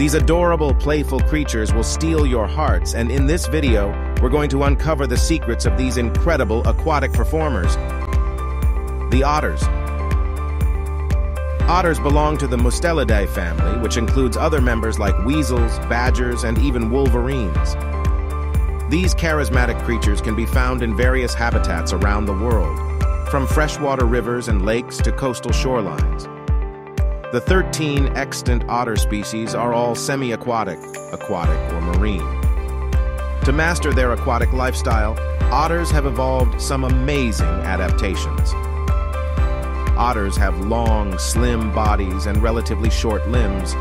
These adorable, playful creatures will steal your hearts, and in this video, we're going to uncover the secrets of these incredible aquatic performers. The otters. Otters belong to the Mustelidae family, which includes other members like weasels, badgers, and even wolverines. These charismatic creatures can be found in various habitats around the world, from freshwater rivers and lakes to coastal shorelines. The 13 extant otter species are all semi-aquatic, aquatic, or marine. To master their aquatic lifestyle, otters have evolved some amazing adaptations. Otters have long, slim bodies and relatively short limbs.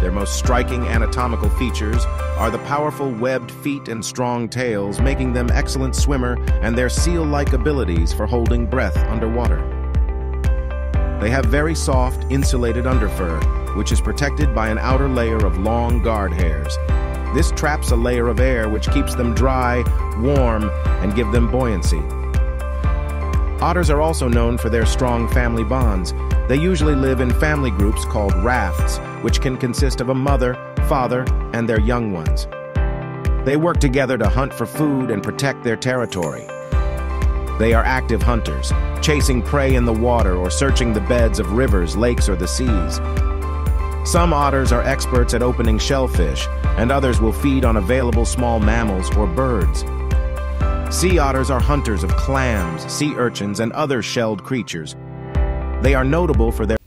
Their most striking anatomical features are the powerful webbed feet and strong tails, making them excellent swimmer and their seal-like abilities for holding breath underwater. They have very soft, insulated underfur, which is protected by an outer layer of long guard hairs. This traps a layer of air which keeps them dry, warm, and give them buoyancy. Otters are also known for their strong family bonds. They usually live in family groups called rafts, which can consist of a mother, father, and their young ones. They work together to hunt for food and protect their territory. They are active hunters, chasing prey in the water or searching the beds of rivers, lakes, or the seas. Some otters are experts at opening shellfish, and others will feed on available small mammals or birds. Sea otters are hunters of clams, sea urchins, and other shelled creatures. They are notable for their